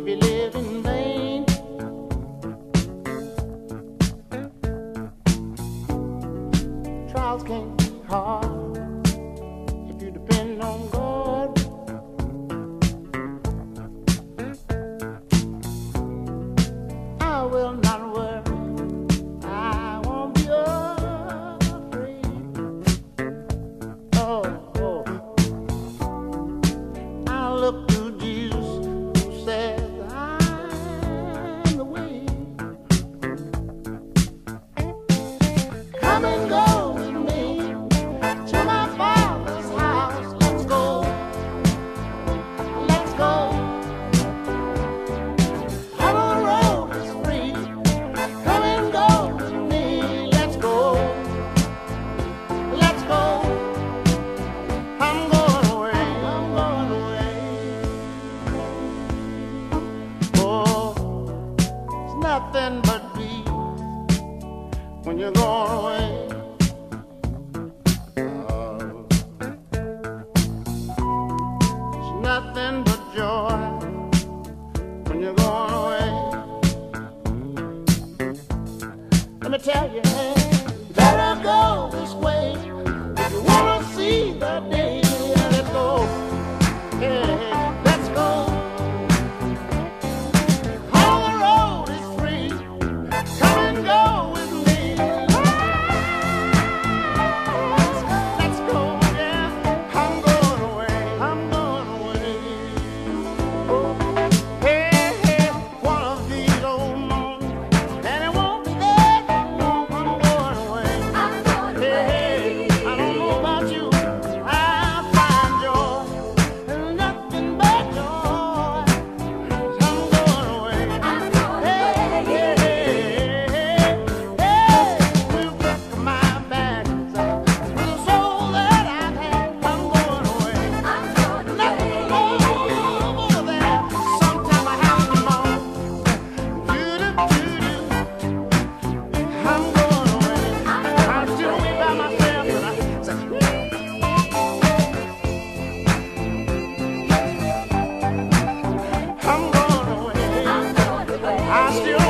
if you live in vain. Trials can be hard if you depend on God. I will when you're going away. It's nothing but joy when you're going away. Let me tell you. still